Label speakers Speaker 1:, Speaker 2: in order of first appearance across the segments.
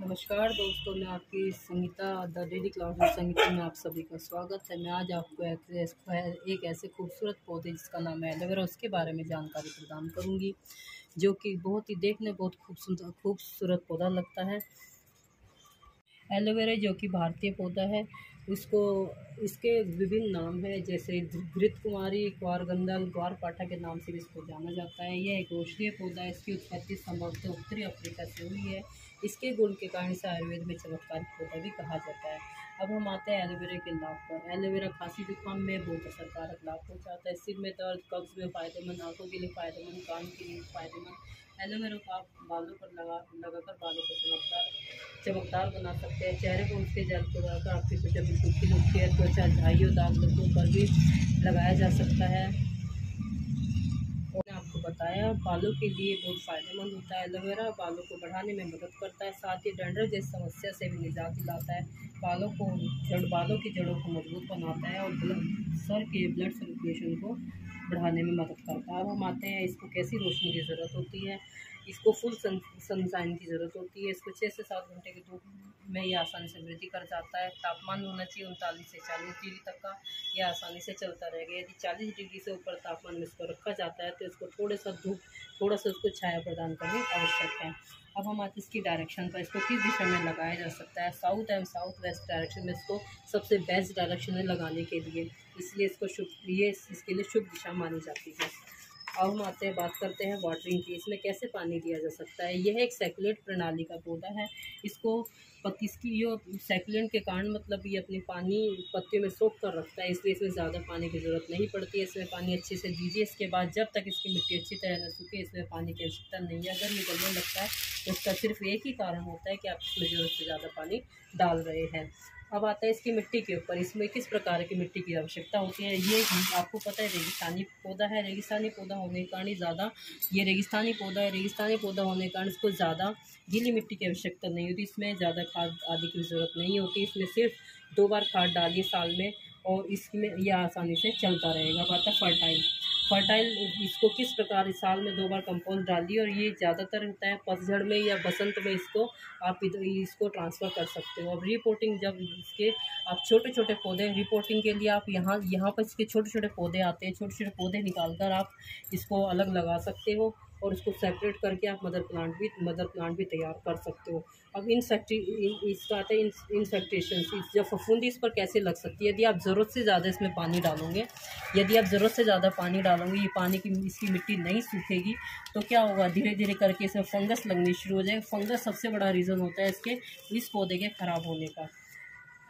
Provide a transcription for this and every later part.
Speaker 1: नमस्कार दोस्तों मैं आपकी Sangeeta the daily cloud Sangeeta में आप सभी का स्वागत है। मैं आज आपको एक, ऐसे खूबसूरत पौधे जिसका नाम है एलोवेरा उसके बारे में जानकारी प्रदान करूँगी जो कि बहुत ही देखने बहुत खूबसूरत खूबसूरत पौधा लगता है। एलोवेरा जो कि भारतीय पौधा है उसको इसके विभिन्न नाम है जैसे घृत कुमारी ग्वारगंदल ग्वारपाठा के नाम से भी इसको जाना जाता है। यह एक औषधीय पौधा है इसकी उत्पत्ति संभवतः उत्तरी अफ्रीका से हुई है। इसके गुण के कारण इसे आयुर्वेद में चमत्कारिक पौधा भी कहा जाता है। अब हम आते हैं एलोवेरा के लाभ पर। एलोवेरा खांसी जुकाम में बहुत असरकारक लाभ पहुँचाता है। सिर में दर्द, कब्ज में फ़ायदेमंद, आँखों के लिए फ़ायदेमंद, कान के लिए फ़ायदेमंद। एलोवेरा को आप बालों पर लगा, लगाकर बालों को चमकदार चमकदार बना सकते हैं। चेहरे को उसके जल को लगाकर आपकी त्वचा बिल्कुल खिल उठती है। त्वचा झाइयों दाग लोगों पर भी लगाया जा सकता है। बताया बालों के लिए बहुत फ़ायदेमंद होता है। एलोवेरा बालों को बढ़ाने में मदद करता है, साथ ही डंडर जैसी समस्या से भी निजात दिलाता है। बालों को, जड़, बालों की जड़ों को मज़बूत बनाता है और ब्लड सर के ब्लड सर्कुलेशन को बढ़ाने में मदद करता है। अब हम आते हैं, इसको कैसी रोशनी की ज़रूरत होती है? इसको फुल सन सनशाइन की ज़रूरत होती है। इसको छः से सात घंटे की धूप में ये आसानी से वृद्धि कर जाता है। तापमान होना चाहिए उनतालीस से चालीस डिग्री तक का। यह आसानी से चलता रहेगा। यदि चालीस डिग्री से ऊपर तापमान में इसको रखा जाता है तो इसको थोड़ा सा धूप थोड़ा सा उसको छाया प्रदान करनी आवश्यक है। अब हम आते इसकी डायरेक्शन पर इसको किस दिशा में लगाया जा सकता है? South and south west direction में इसको सबसे बेस्ट डायरेक्शन में लगाने के लिए। इसलिए इसको शुभ, ये इसके लिए शुभ दिशा मानी जाती है। अब हम आते हैं बात करते हैं वाटरिंग की, इसमें कैसे पानी दिया जा सकता है? यह एक सेकुलेट प्रणाली का पौधा है। इसको इसकी यो सेकुलेंट के कारण मतलब ये अपनी पानी पत्तियों में सोख कर रखता है, इसलिए इसमें ज़्यादा पानी की ज़रूरत नहीं पड़ती। है इसमें पानी अच्छे से दीजिए। इसके बाद जब तक इसकी मिट्टी अच्छी तरह न सूखे, इसमें पानी की आवश्यकता नहीं है। अगर ये गलने लगता है तो उसका सिर्फ़ एक ही कारण होता है कि आप इसमें ज़रूरत से ज़्यादा पानी डाल रहे हैं। अब आता है इसकी मिट्टी के ऊपर, इसमें किस प्रकार की मिट्टी की आवश्यकता होती है, ये आपको पता है, रेगिस्तानी पौधा है, रेगिस्तानी पौधा होने के कारण ज़्यादा, ये रेगिस्तानी पौधा है, रेगिस्तानी पौधा होने के कारण इसको ज़्यादा गीली मिट्टी की आवश्यकता नहीं होती, इसमें ज़्यादा खाद आदि की ज़रूरत नहीं होती, इसमें सिर्फ़ दो बार खाद डालिए साल में और इसमें यह आसानी से चलता रहेगा बात है फर्टाइल फर्टाइल इसको किस प्रकार इस साल में दो बार कंपोस्ट डालिए और ये ज़्यादातर होता है पतझड़ में या बसंत में इसको आप इसको ट्रांसफ़र कर सकते हो। अब रिपोर्टिंग जब इसके, आप छोटे छोटे पौधे रिपोर्टिंग के लिए आप यहाँ यहाँ पर इसके छोटे छोटे पौधे आते हैं छोटे छोटे पौधे निकाल कर आप इसको अलग लगा सकते हो। और उसको सेपरेट करके आप मदर प्लांट भी मदर प्लांट भी तैयार कर सकते हो। अब इंसेक्टी इसका आता है इंसेक्टेशन जब फफूंदी इस पर कैसे लग सकती है? यदि आप ज़रूरत से ज़्यादा इसमें पानी डालोगे, यदि आप ज़रूरत से ज़्यादा पानी डालोगे, ये पानी की, इसकी मिट्टी नहीं सूखेगी तो क्या होगा? धीरे धीरे करके इसमें फंगस लगनी शुरू हो जाएगी। फंगस सबसे बड़ा रीज़न होता है इसके, इस पौधे के ख़राब होने का।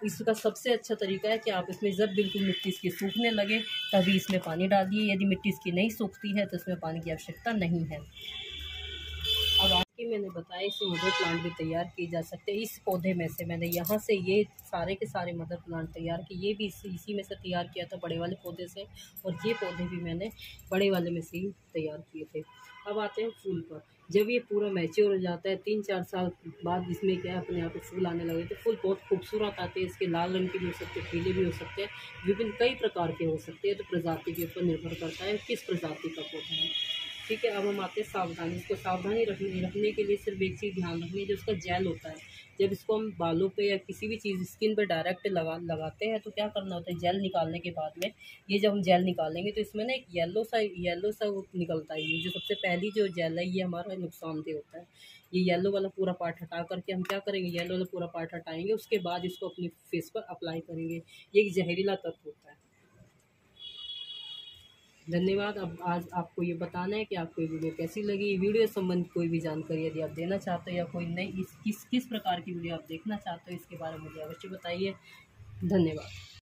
Speaker 1: इसका सबसे अच्छा तरीका है कि आप इसमें जब बिल्कुल मिट्टी इसकी सूखने लगे तभी इसमें पानी डाल दिए यदि मिट्टी इसकी नहीं सूखती है तो इसमें पानी की आवश्यकता नहीं है। अब आज की मैंने बताया इसे मदर प्लांट भी तैयार किए जा सकते हैं। इस पौधे में से मैंने यहाँ से ये सारे के सारे मदर प्लांट तैयार किए। ये भी इसी, इसी में से तैयार किया था बड़े वाले पौधे से और ये पौधे भी मैंने बड़े वाले में से ही तैयार किए थे। अब आते हैं फूल पर। जब ये पूरा मैच्योर हो जाता है तीन चार साल बाद इसमें क्या है, अपने यहाँ आप फूल आने लगे तो फूल बहुत खूबसूरत आते हैं, इसके लाल रंग के भी हो सकते हैं, पीले भी हो सकते हैं, विभिन्न कई प्रकार के हो सकते हैं तो प्रजाति के ऊपर निर्भर करता है, किस प्रजाति का पौधा है। ठीक है, अब हम आते हैं सावधानी, इसको सावधानी रखने रखने के लिए सिर्फ़ एक चीज़ ध्यान रखनी है, जो उसका जेल होता है। जब इसको हम बालों पे या किसी भी चीज़ स्किन पे डायरेक्ट लगा, लगाते हैं तो क्या करना होता है जेल निकालने के बाद में, ये जब हम जेल निकालेंगे तो इसमें ना एक येलो सा येलो सा वो निकलता है, ये जो सबसे पहली जो जेल है, ये हमारा नुकसानदेह होता है। ये येलो वाला पूरा पार्ट हटा करके हम क्या करेंगे येलो वाला पूरा पार्ट हटाएँगे, उसके बाद इसको अपनी फेस पर अप्लाई करेंगे। ये एक जहरीला तत्व होता है। धन्यवाद। अब आज आपको ये बताना है कि आपको ये वीडियो कैसी लगी। वीडियो संबंधित कोई भी जानकारी यदि आप देना चाहते हो या कोई नई, इस, किस किस प्रकार की वीडियो आप देखना चाहते हो, इसके बारे में मुझे अवश्य बताइए। धन्यवाद।